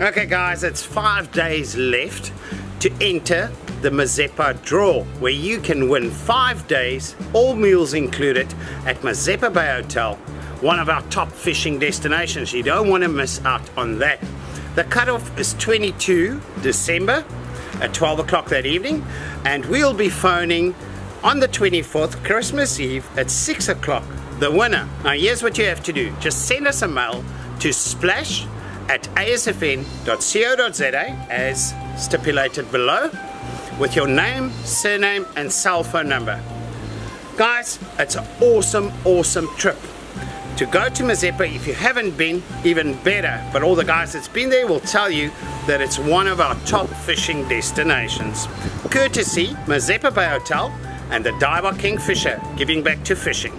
Okay guys, it's five days left to enter the Mazeppa draw where you can win five days, all meals included at Mazeppa Bay Hotel, one of our top fishing destinations. You don't want to miss out on that. The cutoff is 22 December at 12 o'clock that evening and we'll be phoning on the 24th, Christmas Eve at 6 o'clock, the winner. Now here's what you have to do. Just send us a mail to splash at asfn.co.za as stipulated below with your name, surname and cell phone number. Guys, it's an awesome, awesome trip. To go to Mazeppa, if you haven't been, even better. But all the guys that's been there will tell you that it's one of our top fishing destinations. Courtesy Mazeppa Bay Hotel and the Daiwa Kingfisher, giving back to fishing.